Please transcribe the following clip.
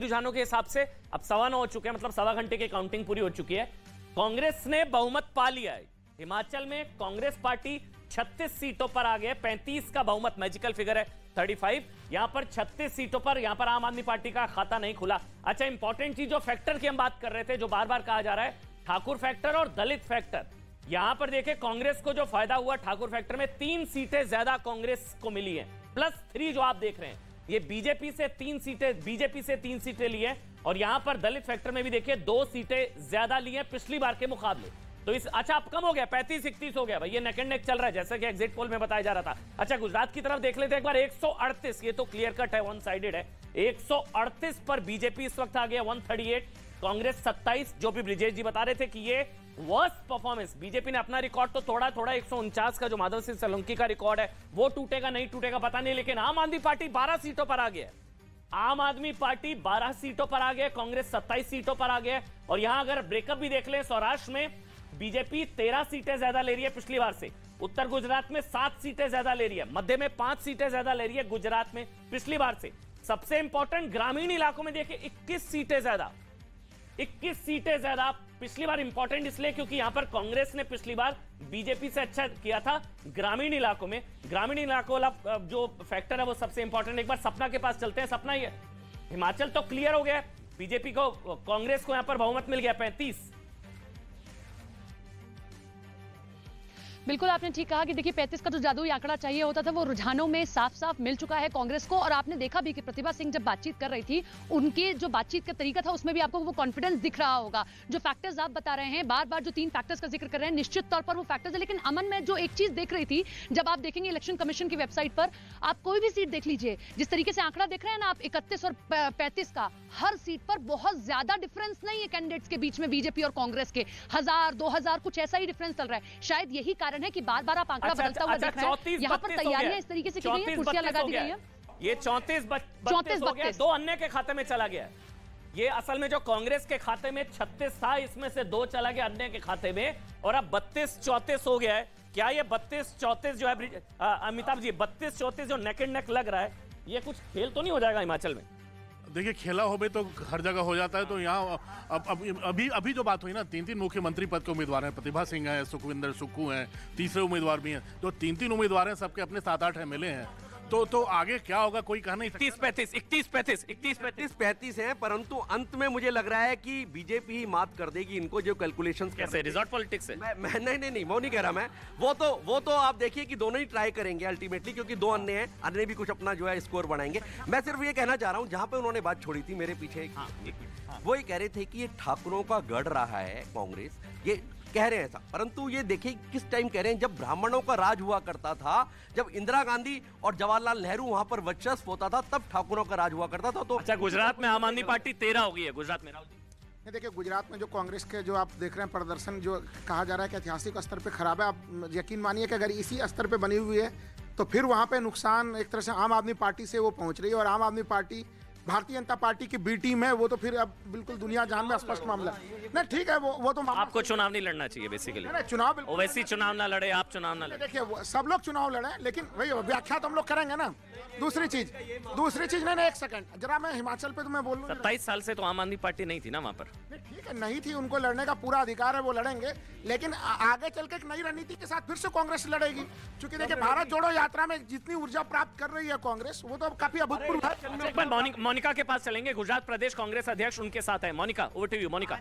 रुझानों के हिसाब से अब सवा नौ हो चुके हैं मतलब सवा घंटे की काउंटिंग पूरी हो चुकी है। कांग्रेस ने बहुमत पा लिया है। हिमाचल में कांग्रेस पार्टी 36 सीटों पर आ गए 35 का बहुमत मैजिकल फिगर है 35 यहाँ पर 36 सीटों पर, यहाँ पर आम आदमी पार्टी का खाता नहीं खुला। अच्छा इंपॉर्टेंट चीज़, जो फैक्टर की हम बात कर रहे थे, जो बार बार कहा जा रहा है, ठाकुर फैक्टर और दलित फैक्टर यहाँ पर देखे कांग्रेस को जो फ़ायदा हुआ, ठाकुर फैक्टर में तीन सीटें ज़्यादा कांग्रेस को मिली है। प्लस थ्री जो आप देख रहे हैं ये बीजेपी से तीन सीटें, बीजेपी से तीन सीटें ली है और यहाँ पर दलित फैक्टर में भी देखिए, दो सीटें ज़्यादा ली हैं पिछली बार के मुकाबले। तो इस अच्छा अब कम हो गया, पैंतीस, इकतीस हो गया, भाई, ये नेक एंड नेक चल रहा है, जैसा कि एग्जिट पोल में बताया जा रहा था। अच्छा गुजरात की तरफ़ देख लेते हैं, एक बार 138 ये तो क्लियर कट है वन साइडेड है 138 पर बीजेपी इस वक्त आ गया 138 कांग्रेस 27 जो भी ब्रिजेश जी बता रहे थे कि ये वर्स्ट परफॉर्मेंस बीजेपी ने अपना रिकॉर्ड तो तोड़ा, थोड़ा एक का जो माधव सिंह सोलंकी का रिकॉर्ड है, वो टूटेगा, नहीं टूटेगा, पता नहीं, लेकिन आम आदमी पार्टी 12 सीटों पर आ गया आम आदमी पार्टी 12 सीटों पर आ गया कांग्रेस 27 सीटों पर आ गया और यहाँ अगर ब्रेकअप भी देख ले, सौराष्ट्र में बीजेपी 13 सीटें ज़्यादा ले रही है पिछली बार से, उत्तर गुजरात में सात सीटें ज़्यादा ले रही है, मध्य में पाँच सीटें ज़्यादा ले रही है गुजरात में पिछली बार से। सबसे इंपॉर्टेंट ग्रामीण इलाकों में देखिए 21 सीटें ज़्यादा। 21 सीटें ज़्यादा। पिछली बार इंपॉर्टेंट इसलिए क्योंकि यहाँ पर कांग्रेस ने पिछली बार बीजेपी से अच्छा किया था ग्रामीण इलाकों में। ग्रामीण इलाकों वाला जो फैक्टर है वो सबसे इंपॉर्टेंट एक बार सपना के पास चलते हैं, सपना है हिमाचल तो क्लियर हो गया बीजेपी को, कांग्रेस को यहाँ पर बहुमत मिल गया, पैंतीस। बिल्कुल आपने ठीक कहा कि देखिए पैंतीस का जो जादुई आंकड़ा चाहिए होता था, वो रुझानों में साफ़ साफ़ मिल चुका है कांग्रेस को और आपने देखा भी कि प्रतिभा सिंह जब बातचीत कर रही थी, उनके जो बातचीत का तरीका था, उसमें भी आपको वो कॉन्फिडेंस दिख रहा होगा। जो फैक्टर्स आप बता रहे हैं बार बार जो तीन फैक्टर्स का ज़िक्र कर रहे हैं, निश्चित तौर पर वो फैक्टर्स है, लेकिन अमन में जो एक चीज़ देख रही थी, जब आप देखेंगे इलेक्शन कमीशन की वेबसाइट पर, आप कोई भी सीट देख लीजिए, जिस तरीके से आंकड़ा देख रहे हैं ना आप, इकतीस और पैंतीस का, हर सीट पर बहुत ज़्यादा डिफरेंस नहीं है कैंडिडेट्स के बीच में बीजेपी और कांग्रेस के, हज़ार, दो हज़ार कुछ ऐसा ही डिफरेंस चल रहा है। शायद यही कारण है कि बार बार आप आंकड़ा अच्छा, बदलता हुआ अच्छा, दिख रहा है। यहाँ पर तैयारियाँ इस तरीके से की गई है कुर्सियाँ लगा दी गई है। ये चौंतीस चौंतीस हो गया दो अन्य के खाते में चला गया। ये असल में जो कांग्रेस के खाते में 36 था इसमें से दो चला गया अन्य के खाते में और अब बत्तीस चौतीस हो गया है। क्या ये बत्तीस चौतीस जो है अमिताभ जी बत्तीस चौतीस जो नेक एंड नेक लग रहा है ये कुछ खेल तो नहीं हो जाएगा हिमाचल में? देखिए खेला हो तो हर जगह हो जाता है तो यहाँ अब, अब अभी अभी जो बात हुई ना तीन तीन मुख्यमंत्री पद के उम्मीदवार हैं प्रतिभा सिंह हैं सुखविंदर सुक्खू हैं तीसरे उम्मीदवार भी हैं तो तीन तीन उम्मीदवार हैं सबके अपने सात आठ एमएलए हैं। तो तो आगे क्या होगा कोई कहा नहीं इकतीस पैंतीस इकतीस पैंतीस इकतीस पैंतीस। पैंतीस है परंतु अंत में मुझे लग रहा है कि बीजेपी ही मात कर देगी इनको जो कैलकुलेशन कैसे? रिजॉर्ट पॉलिटिक्स है। मैं, मैं नहीं नहीं नहीं वो नहीं कह रहा मैं। वो तो वो तो आप देखिए कि दोनों ही ट्राई करेंगे अल्टीमेटली क्योंकि दो अन्य हैं अन्य भी कुछ अपना जो है स्कोर बढ़ाएँगे। मैं सिर्फ़ ये कहना चाह रहा हूँ जहाँ पे उन्होंने बात छोड़ी थी मेरे पीछे हाँ, वो ये कह रहे थे कि ये ठाकुरों का गढ़ रहा है कांग्रेस। ये कह रहे हैं ऐसा। परंतु ये देखिए किस टाइम कह रहे हैं जब ब्राह्मणों का राज हुआ करता था जब इंदिरा गांधी और जवाहरलाल नेहरू वहाँ पर वर्चस्व होता था तब ठाकुरों का राज हुआ करता था तो अच्छा गुजरात में आम आदमी पार्टी तेरह हो गई है गुजरात में राहुल देखिए गुजरात में जो कांग्रेस के जो आप देख रहे हैं प्रदर्शन जो कहा जा रहा है कि ऐतिहासिक स्तर पे खराब है आप यकीन मानिए कि अगर इसी स्तर पे बनी हुई है तो फिर वहाँ पे नुकसान एक तरह से आम आदमी पार्टी से वो पहुँच रही है और आम आदमी पार्टी भारतीय जनता पार्टी की बी टीम है वो तो फिर अब बिल्कुल दुनिया जान में स्पष्ट मामला है। नहीं ठीक है वो वो तो आपको चुनाव नहीं लड़ना चाहिए बेसिकली चुनाव वैसी चुनाव ना लड़े आप चुनाव ना लड़े। देखिए सब लोग चुनाव लड़े लेकिन वही व्याख्या तो हम लोग करेंगे ना। दूसरी चीज़ दूसरी चीज़ नहीं एक सेकंड जरा मैं हिमाचल पे तो मैं बोल सत्ताईस साल से तो आम आदमी पार्टी नहीं थी ना वहाँ पर। ठीक है नहीं थी उनको लड़ने का पूरा अधिकार है वो लड़ेंगे। लेकिन आगे चल के एक नई रणनीति के साथ फिर से कांग्रेस लड़ेगी। क्योंकि देखिए भारत जोड़ो यात्रा में जितनी ऊर्जा प्राप्त कर रही है कांग्रेस वो तो काफ़ी अभूतपूर्व है। मोनिका के पास चलेंगे। गुजरात प्रदेश कांग्रेस अध्यक्ष उनके साथ है। Monica over to you Monica.